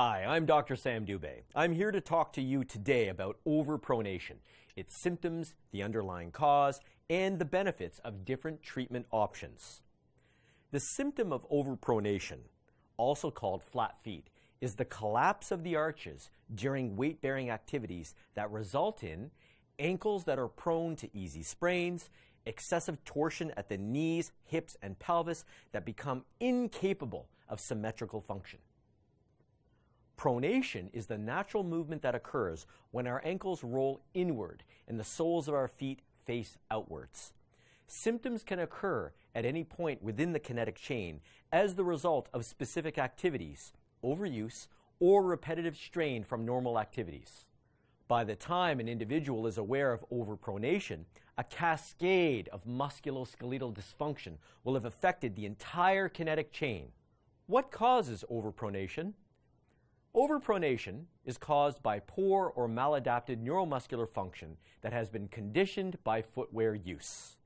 Hi, I'm Dr. Sam Dubé. I'm here to talk to you today about overpronation, its symptoms, the underlying cause, and the benefits of different treatment options. The symptom of overpronation, also called flat feet, is the collapse of the arches during weight bearing activities that result in ankles that are prone to easy sprains, excessive torsion at the knees, hips, and pelvis that become incapable of symmetrical function. Pronation is the natural movement that occurs when our ankles roll inward and the soles of our feet face outwards. Symptoms can occur at any point within the kinetic chain as the result of specific activities, overuse, or repetitive strain from normal activities. By the time an individual is aware of overpronation, a cascade of musculoskeletal dysfunction will have affected the entire kinetic chain. What causes overpronation? Overpronation is caused by poor or maladapted neuromuscular function that has been conditioned by footwear use.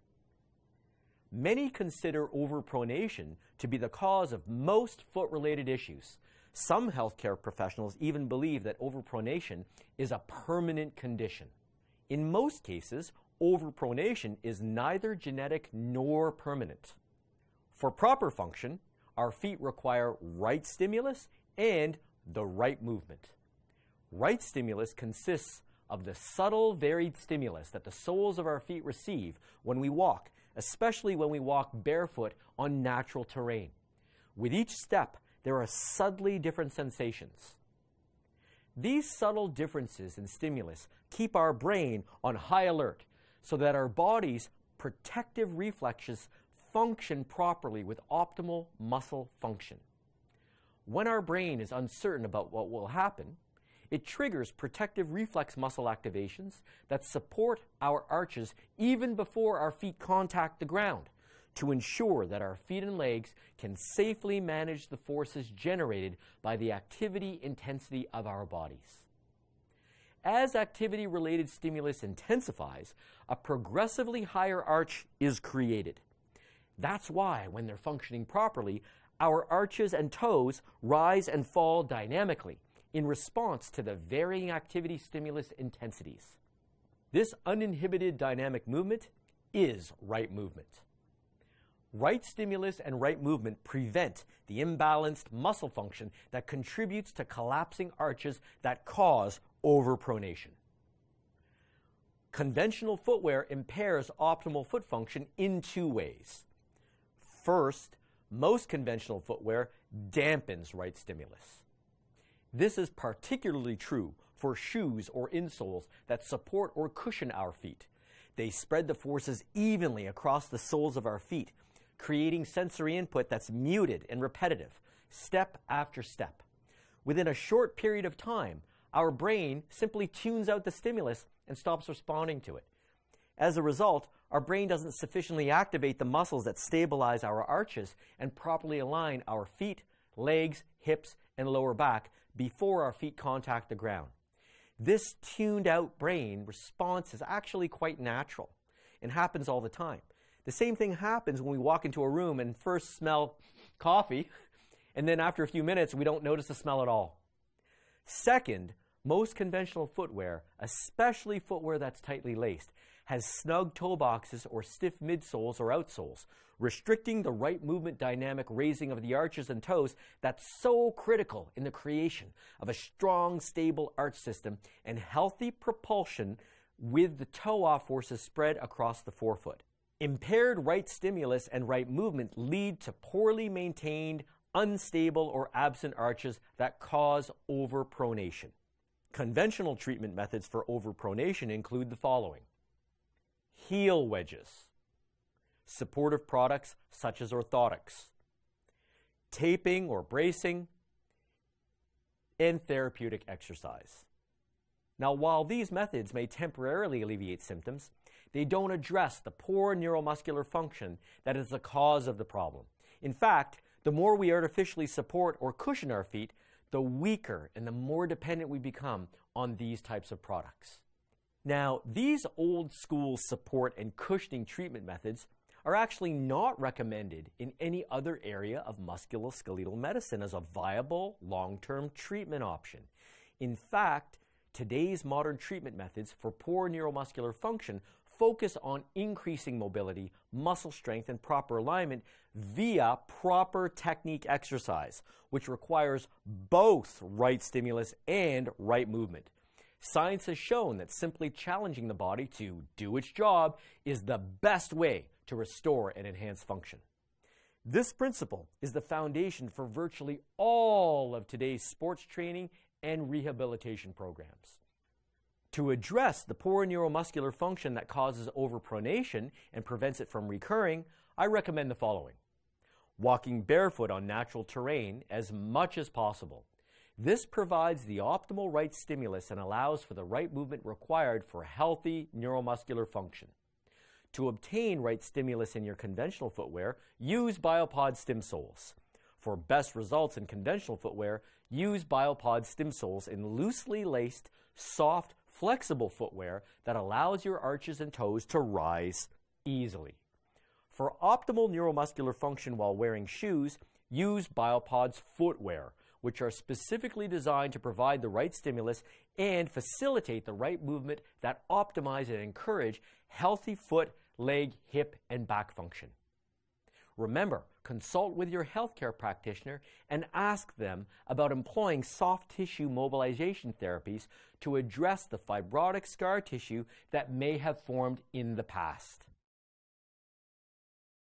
Many consider overpronation to be the cause of most foot related issues. Some healthcare professionals even believe that overpronation is a permanent condition. In most cases, overpronation is neither genetic nor permanent. For proper function, our feet require right stimulus and the right movement. Right stimulus consists of the subtle, varied stimulus that the soles of our feet receive when we walk, especially when we walk barefoot on natural terrain. With each step, there are subtly different sensations. These subtle differences in stimulus keep our brain on high alert so that our body's protective reflexes function properly with optimal muscle function. When our brain is uncertain about what will happen, it triggers protective reflex muscle activations that support our arches even before our feet contact the ground to ensure that our feet and legs can safely manage the forces generated by the activity intensity of our bodies. As activity related stimulus intensifies, a progressively higher arch is created. That's why, when they're functioning properly, our arches and toes rise and fall dynamically in response to the varying activity stimulus intensities. This uninhibited dynamic movement is right movement. Right stimulus and right movement prevent the imbalanced muscle function that contributes to collapsing arches that cause overpronation. Conventional footwear impairs optimal foot function in two ways. First, most conventional footwear dampens right stimulus. This is particularly true for shoes or insoles that support or cushion our feet. They spread the forces evenly across the soles of our feet, creating sensory input that's muted and repetitive, step after step. Within a short period of time, our brain simply tunes out the stimulus and stops responding to it. As a result, our brain doesn't sufficiently activate the muscles that stabilize our arches and properly align our feet, legs, hips, and lower back before our feet contact the ground. This tuned out brain response is actually quite natural and happens all the time. The same thing happens when we walk into a room and first smell coffee, and then after a few minutes, we don't notice the smell at all. Second, most conventional footwear, especially footwear that's tightly laced, has snug toe boxes or stiff midsoles or outsoles, restricting the right movement dynamic raising of the arches and toes that's so critical in the creation of a strong, stable arch system and healthy propulsion with the toe off forces spread across the forefoot. Impaired right stimulus and right movement lead to poorly maintained, unstable, or absent arches that cause overpronation. Conventional treatment methods for overpronation include the following heel wedges, supportive products such as orthotics, taping or bracing, and therapeutic exercise. Now, while these methods may temporarily alleviate symptoms, they don't address the poor neuromuscular function that is the cause of the problem. In fact, the more we artificially support or cushion our feet, the weaker and the more dependent we become on these types of products. Now, these old school support and cushioning treatment methods are actually not recommended in any other area of musculoskeletal medicine as a viable long term treatment option. In fact, today's modern treatment methods for poor neuromuscular function focus on increasing mobility, muscle strength, and proper alignment via proper technique exercise, which requires both right stimulus and right movement. Science has shown that simply challenging the body to do its job is the best way to restore and enhance function. This principle is the foundation for virtually all of today's sports training and rehabilitation programs. To address the poor neuromuscular function that causes overpronation and prevents it from recurring, I recommend the following. Walking barefoot on natural terrain as much as possible. This provides the optimal right stimulus and allows for the right movement required for healthy neuromuscular function. To obtain right stimulus in your conventional footwear, use BioPods Stimsoles. For best results in conventional footwear, use BioPods Stimsoles in loosely laced, soft, flexible footwear that allows your arches and toes to rise easily. For optimal neuromuscular function while wearing shoes, use BioPods footwear, which are specifically designed to provide the right stimulus and facilitate the right movement that optimize and encourage healthy foot, leg, hip, and back function. Remember, consult with your healthcare practitioner and ask them about employing soft tissue mobilization therapies to address the fibrotic scar tissue that may have formed in the past.